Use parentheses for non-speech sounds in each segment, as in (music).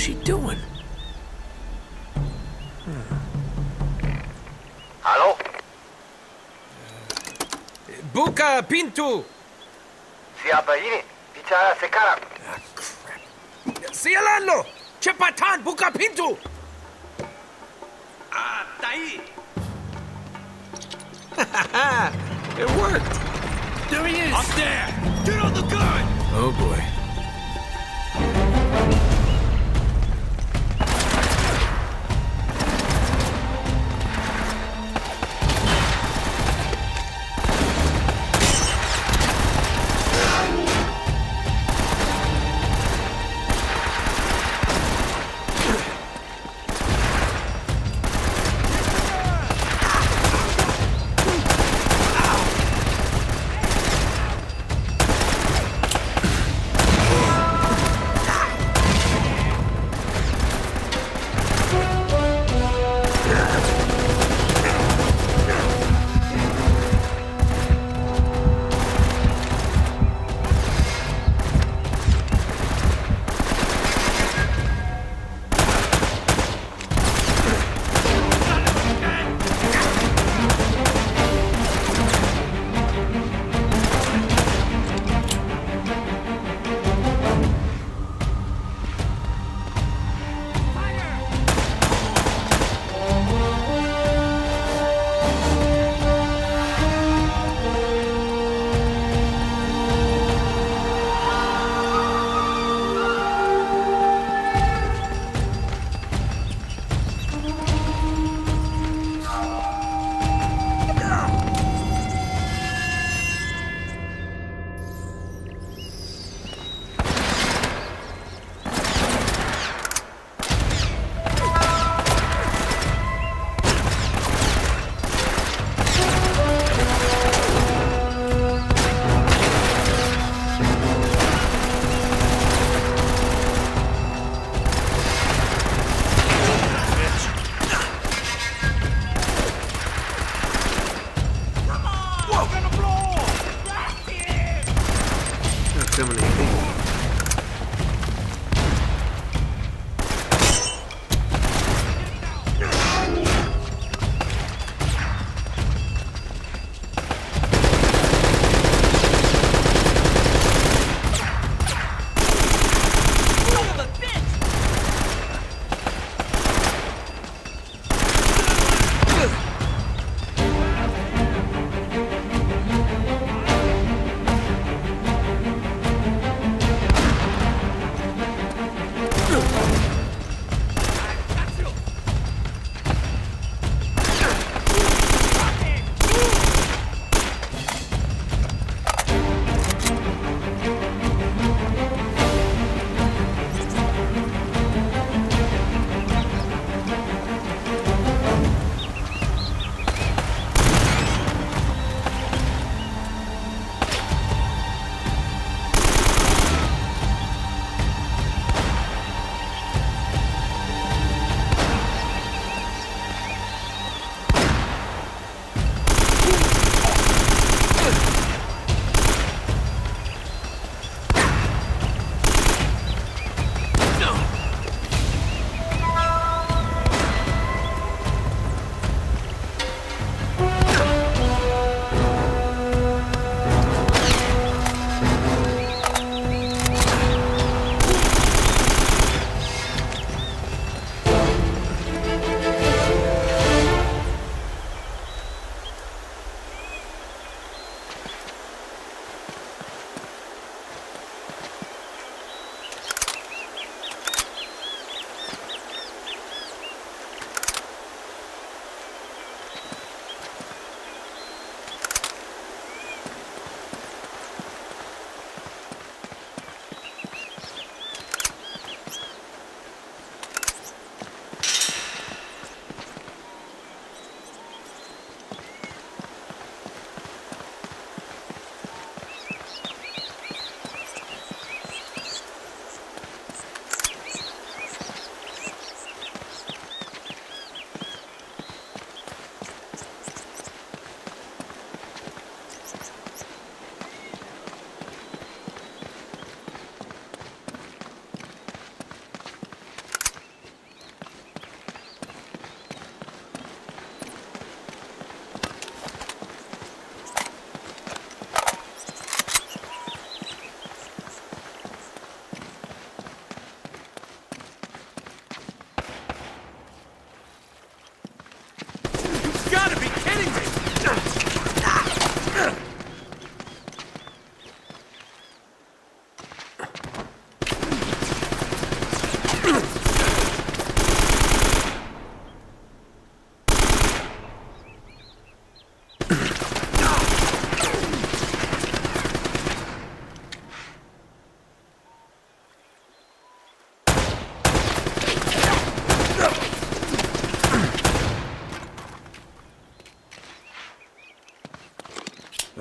she doing? Alo? Buka Pintu! Zia Baini, bicara sekarang. Ah, crap. Sialanlo! Cepatan, buka pintu! Ah, Tai! (laughs) it worked. There he is! Up there! Get on the gun! Oh boy.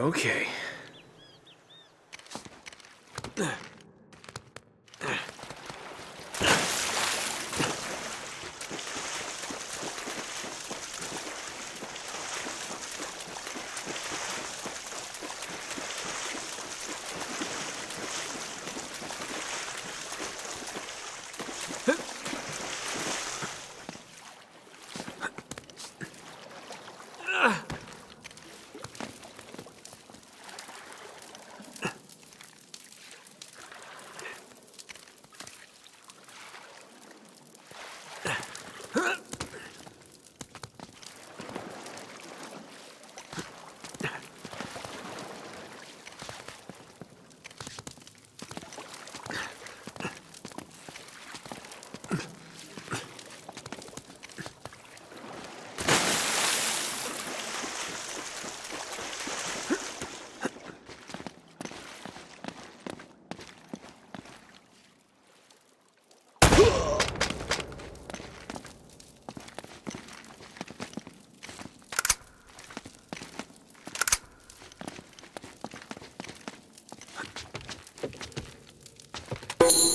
Okay.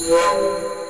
Yeah.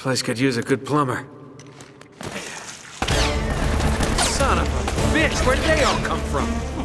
Place could use a good plumber. Son of a bitch, where did they all come from?